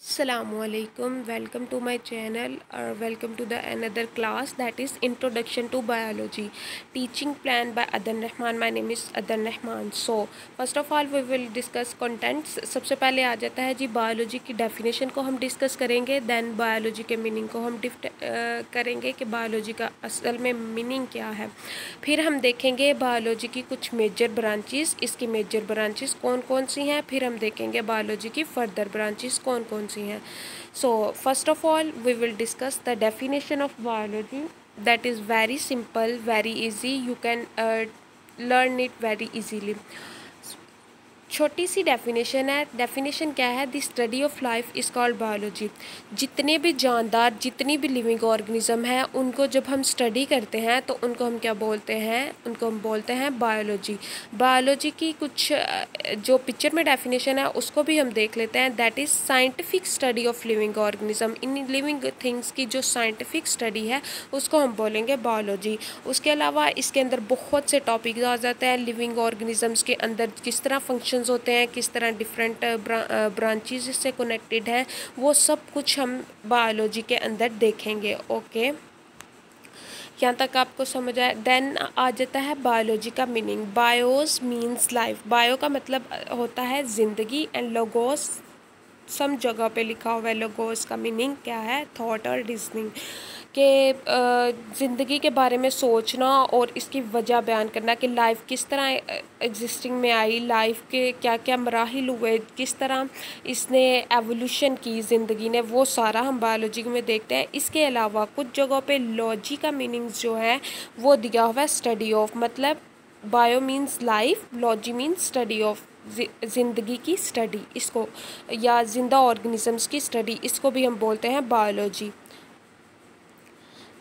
Allam welcome to my channel और welcome to the another class that is introduction to biology teaching plan by Adan Rahman my name is Adan Rahman so first of all we will discuss contents सबसे पहले आ जाता है जी biology की definition को हम discuss करेंगे then biology के meaning को हम डिफ uh, करेंगे कि बायोलॉजी का असल में मीनिंग क्या है। फिर हम देखेंगे बायोलॉजी की कुछ मेजर ब्रांचेज इसकी मेजर ब्रांचेज कौन कौन सी हैं? फिर हम देखेंगे बायोलॉजी की फर्दर ब्रांचेज कौन कौन सी हैं। So first of all we will discuss the definition of biology that is very simple very easy you can learn it very easily छोटी सी डेफिनेशन है। डेफिनेशन क्या है? The study of life is called biology जितने भी जानदार, जितनी भी लिविंग ऑर्गेनिज्म है, उनको जब हम स्टडी करते हैं तो उनको हम क्या बोलते हैं? उनको हम बोलते हैं बायोलॉजी बायोलॉजी की कुछ जो पिक्चर में डेफिनेशन है, उसको भी हम देख लेते हैं। That is scientific study of living organism in living things की जो साइंटिफिक स्टडी है, उसको हम बोलेंगे बायोलॉजी उसके अलावा इसके अंदर बहुत से टॉपिक आ जाते हैं। लिविंग ऑर्गेनिजम्स के अंदर किस तरह फ़ंक्शन फ़ंक्शंस होते हैं, किस तरह डिफरेंट ब्रांचेज से कनेक्टेड हैं, वो सब कुछ हम बायोलॉजी के अंदर देखेंगे ओके यहाँ तक आपको समझ आया। देन आ जाता है बायोलॉजी का meaning bios means life bio का मतलब होता है ज़िंदगी एंड लोगोस सम जगह पे लिखा हुआ है लोगोस का मीनिंग क्या है? थॉट और रीजनिंग के ज़िंदगी के बारे में सोचना और इसकी वजह बयान करना कि लाइफ किस तरह एग्जिस्टिंग में आई लाइफ के क्या क्या मराहल हुए, किस तरह इसने एवोल्यूशन की ज़िंदगी ने, वो सारा हम बायोलॉजी में देखते हैं। इसके अलावा कुछ जगहों पे लॉजी का मीनिंग्स जो है, वो दिया हुआ है स्टडी ऑफ़ मतलब bio means life logy means study of ज़िंदगी की स्टडी, इसको, या ज़िंदा ऑर्गेनिजम्स की स्टडी, इसको भी हम बोलते हैं बायोलॉजी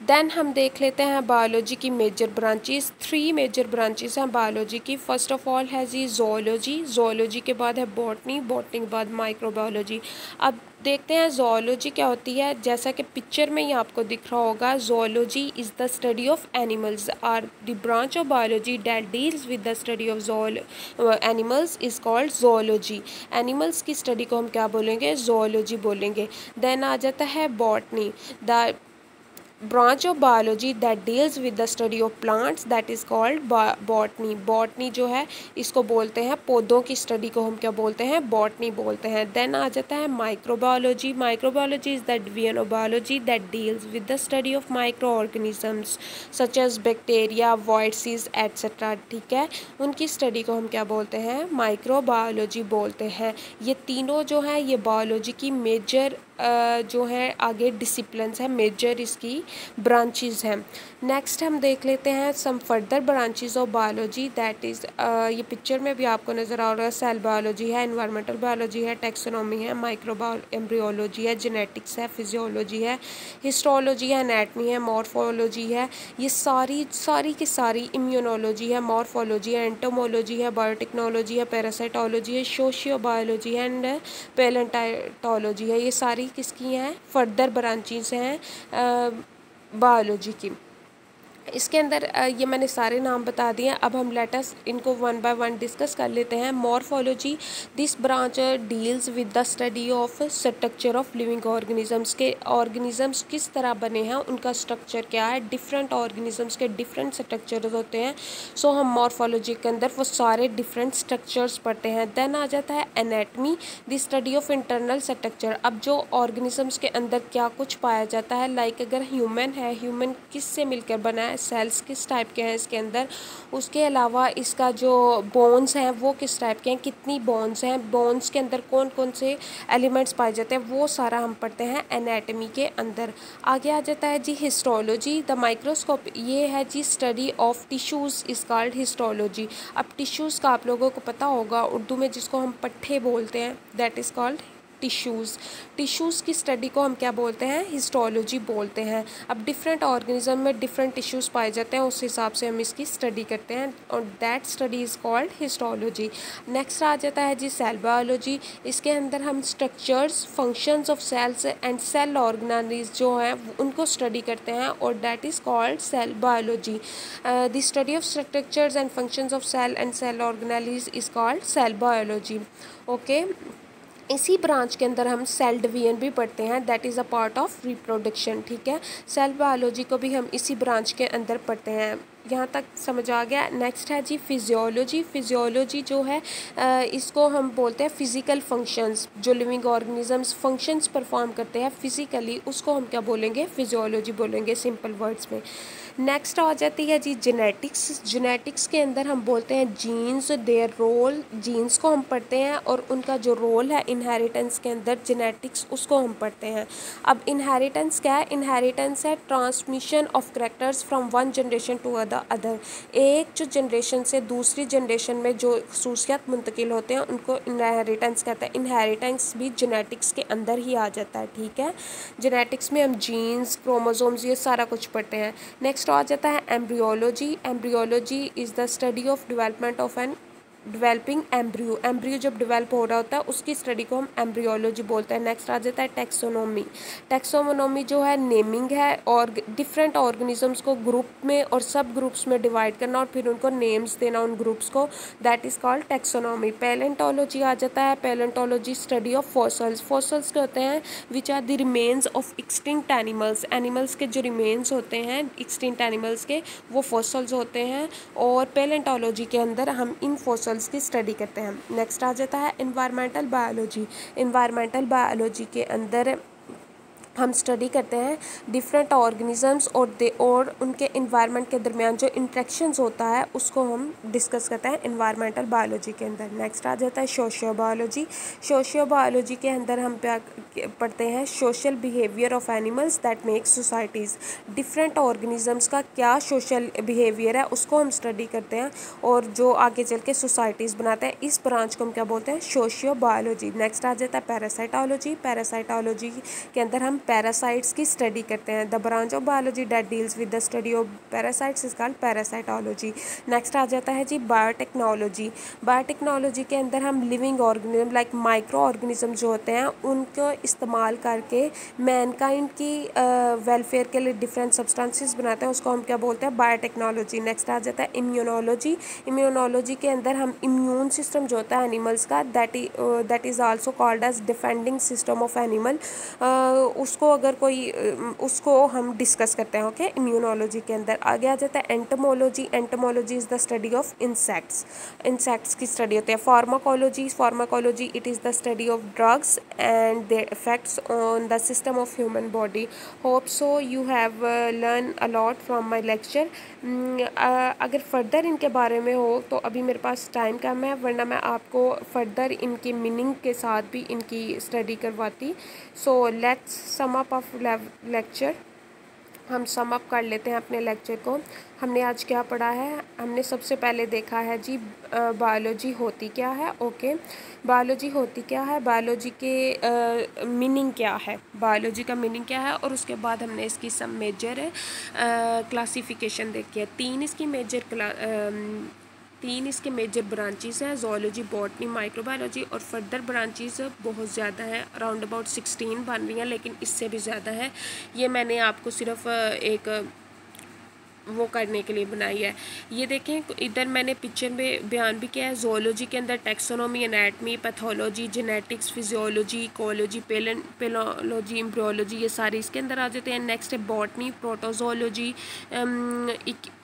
देन हम देख लेते हैं बायोलॉजी की major branches three major branches हैं बायोलॉजी की। फ़र्स्ट ऑफ़ ऑल है जी जोलॉजी जोलॉजी के बाद है बॉटनी बॉटनी के बाद माइक्रोबायोलॉजी अब देखते हैं जोलॉजी क्या होती है। जैसा कि पिक्चर में ही आपको दिख रहा होगा zoology is the study of animals or the branch of biology that deals with the study of zoo animals is called zoology animals की स्टडी को हम क्या बोलेंगे? जोलॉजी बोलेंगे। देन आ जाता है botany the branch of biology that deals with the study of plants that is called botany botany जो है इसको बोलते हैं पौधों की स्टडी को हम क्या बोलते हैं botany बोलते हैं देन आ जाता है microbiology microbiology is the division of biology that deals with the study of microorganisms such as bacteria voices etc ठीक है उनकी स्टडी को हम क्या बोलते हैं माइक्रोबायोलॉजी बोलते हैं ये तीनों जो हैं ये बायोलॉजी की मेजर जो है, आगे डिसिप्लिन्स है मेजर इसकी ब्रांचेस हैं। नेक्स्ट हम देख लेते हैं some further branches of biology that is ये पिक्चर में भी आपको नज़र आ रहा है सेल बायोलॉजी है इन्वायरमेंटल बायोलॉजी है टेक्सोनॉमी है माइक्रो एम्ब्रियोलॉजी है जेनेटिक्स है फिजियोलॉजी है हिस्टोलॉजी है एनेटमी है मॉर्फोलॉजी है। ये सारी सारी की सारी इम्यूनोलॉजी है मॉर्फोलॉजी है एंटोमोलॉजी है बायोटेक्नोलॉजी है पैरासाइटोलॉजी है सोशियो बायोलॉजी है एंड पेलेंटाइटोलॉजी है। ये सारी किसकी हैं? फर्दर ब्रांचेज हैं बायोलॉजी की। इसके अंदर ये मैंने सारे नाम बता दिए अब हम लेटस इनको वन बाय वन डिस्कस कर लेते हैं। Morphology this branch deals with the study of structure of living organisms के ऑर्गेनिजम्स किस तरह बने हैं, उनका स्ट्रक्चर क्या है डिफरेंट ऑर्गेनिजम्स के डिफरेंट स्ट्रक्चर होते हैं। सो हम मॉर्फोलॉजी के अंदर वो सारे डिफरेंट स्ट्रक्चर्स पढ़ते हैं। देन आ जाता है anatomy the study of internal structure अब जो ऑर्गेनिजम्स के अंदर क्या कुछ पाया जाता है लाइक अगर ह्यूमन है ह्यूमन किस से मिलकर बना है सेल्स किस टाइप के हैं इसके अंदर? उसके अलावा इसका जो बोन्स हैं, वो किस टाइप के हैं? कितनी बोन्स हैं? बोन्स के अंदर कौन कौन से एलिमेंट्स पाए जाते हैं? वो सारा हम पढ़ते हैं एनेटमी के अंदर। आगे आ जाता है जी हिस्टोलॉजी द माइक्रोस्कोप ये है जी study of tissues is called histology अब टिश्यूज़ का आप लोगों को पता होगा उर्दू में जिसको हम पट्ठे बोलते हैं that is called tissues tissues की स्टडी को हम क्या बोलते हैं? हिस्टोलॉजी बोलते हैं। अब डिफरेंट ऑर्गेनिज्म में डिफरेंट टिश्यूज़ पाए जाते हैं, उस हिसाब से हम इसकी स्टडी करते हैं। और that study is called histology next आ जाता है जी सेल बायोलॉजी इसके अंदर हम structures functions of cells and cell organelles जो हैं, उनको स्टडी करते हैं और that is called cell biology the study of structures and functions of cell and cell organelles is called cell biology okay इसी ब्रांच के अंदर हम सेल डिवीज़न भी पढ़ते हैं that is a part of reproduction ठीक है? सेल बायोलॉजी को भी हम इसी ब्रांच के अंदर पढ़ते हैं। यहाँ तक समझ आ गया। नेक्स्ट है जी फिजियोलॉजी फिजियोलॉजी जो है इसको हम बोलते हैं फ़िज़िकल फ़ंक्शंस जो लिविंग ऑर्गेनिजम्स फ़ंक्शंस परफॉर्म करते हैं फिज़िकली उसको हम क्या बोलेंगे? फिजियोलॉजी बोलेंगे सिंपल वर्ड्स में। नेक्स्ट आ जाती है जी जेनेटिक्स जेनेटिक्स के अंदर हम बोलते हैं जीन्स देयर रोल जीन्स को हम पढ़ते हैं और उनका जो रोल है इनहेरिटेंस के अंदर जेनेटिक्स उसको हम पढ़ते हैं। अब इनहेरिटेंस क्या है? इनहेरिटेंस है transmission of characters from one generation to other other एक जो जनरेशन से दूसरी जनरेशन में जो खसूसियात मुंतकिल होते हैं, उनको इनहेरिटेंस कहते हैं। इनहेरिटेंस भी जेनेटिक्स के अंदर ही आ जाता है, ठीक है? जेनेटिक्स में हम जीन्स क्रोमोजोम्स ये सारा कुछ पढ़ते हैं। नेक्स्ट नेक्स्ट आ जाता है embryology embryology is the study of development of an developing embryo embryo जब डेवलप हो रहा होता है, उसकी स्टडी को हम एम्ब्रियोलॉजी बोलते हैं। नेक्स्ट आ जाता है टेक्सोनोमी टेक्सोनोमी जो है नेमिंग है और डिफरेंट ऑर्गेनिजम्स को ग्रुप में और सब ग्रुप्स में डिवाइड करना और फिर उनको नेम्स देना उन ग्रुप्स को। That is called taxonomy palaeontology आ जाता है। Palaeontology study of fossils fossils के होते हैं? Which are the remains of extinct animals animals के जो रिमेन्स होते हैं एक्सटिंक्ट एनिमल्स के, वो फॉसल्स होते हैं। और पैलेंटोलॉजी के अंदर हम इन फॉसल्स एनिमल्स की स्टडी करते हैं। नेक्स्ट आ जाता है इन्वायरमेंटल बायोलॉजी इन्वायरमेंटल बायोलॉजी के अंदर हम स्टडी करते हैं डिफरेंट ऑर्गेनिजम्स और दे, और उनके इन्वायरमेंट के दरमियान जो इंट्रैक्शंस होता है, उसको हम डिस्कस करते हैं इन्वायरमेंटल बायोलॉजी के अंदर। नेक्स्ट आ जाता है सोशियो बायोलॉजी सोशियो बायोलॉजी के अंदर हम पढ़ते हैं social behaviour of animals that make societies different organisms का क्या सोशल बिहेवियर है, उसको हम स्टडी करते हैं और जो आगे चल के सोसाइटीज़ बनाते हैं, इस ब्रांच को हम क्या बोलते हैं सोशियो बायोलॉजी नेक्स्ट आ जाता है पैरासाइटोलॉजी पैरासाइटोलॉजी के अंदर हम पैरासाइट्स की स्टडी करते हैं। The branch of biology that deals with the study of parasites is called parasitology next आ जाता है जी बायोटेक्नोलॉजी बायोटेक्नोलॉजी के अंदर हम living organism like micro organism जो होते हैं, उनको इस्तेमाल करके मैनकाइंड की वेलफेयर के लिए डिफरेंट सब्सटेंसेस बनाते हैं, उसको हम क्या बोलते हैं? बायोटेक्नोलॉजी नेक्स्ट आ जाता है इम्यूनोलॉजी इम्यूनोलॉजी के अंदर हम इम्यून सिस्टम जो होता है एनिमल्स का that that is also called as defending system of animal उसको अगर कोई उसको हम डिस्कस करते हैं ओके okay? इम्यूनोलॉजी के अंदर. आगे आ जाता है entomology entomology is the study of insects insects की स्टडी होती है. Pharmacology pharmacology it is the study of drugs and their effects on the system of human body hope so you have learn a lot from my lecture अगर further इनके बारे में हो तो अभी मेरे पास टाइम कम है, वरना मैं आपको फर्दर इनकी मीनिंग के साथ भी इनकी स्टडी करवाती. So let's sum up of lecture हम सम अप कर लेते हैं अपने लेक्चर को। हमने आज क्या पढ़ा है? हमने सबसे पहले देखा है जी बायोलॉजी होती क्या है? ओके बायोलॉजी होती क्या है? बायोलॉजी के मीनिंग क्या है? बायोलॉजी का मीनिंग क्या है? और उसके बाद हमने इसकी सब मेजर क्लासिफिकेशन देखी है। तीन इसकी मेजर क्ला तीन इसके मेजर ब्रांचेस हैं जोलॉजी बॉटनी माइक्रोबायोलॉजी और फर्दर ब्रांचेस बहुत ज़्यादा हैं अराउंड अबाउट सिक्सटीन बन रही हैं, लेकिन इससे भी ज़्यादा है। ये मैंने आपको सिर्फ़, एक वो करने के लिए बनाई है। ये देखें, इधर मैंने पिक्चर में बयान भी किया है जोलॉजी के अंदर taxonomy anatomy pathology genetics physiology ecology पेलन पेलोलॉजी embryology ये सारे इसके अंदर आ जाते हैं। नेक्स्ट है बॉटनी प्रोटोजोलॉजी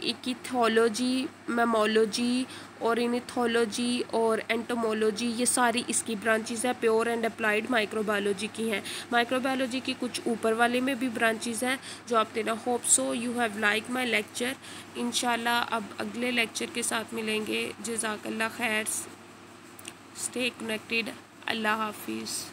इकिथोलॉजी मेमोलॉजी और इनिथोलॉजी और एंटोमोलॉजी ये सारी इसकी ब्रांचेज़ हैं प्योर एंड अप्लाइड माइक्रोबायोलॉजी की हैं। माइक्रोबायोलॉजी की कुछ ऊपर वाले में भी ब्रांचेज़ हैं, जो आप देना hope so you have like my lecture इन अब अगले लेक्चर के साथ मिलेंगे। जजाकल्ला खैर। स्टे कनेक्टेड अल्लाह हाफिज़।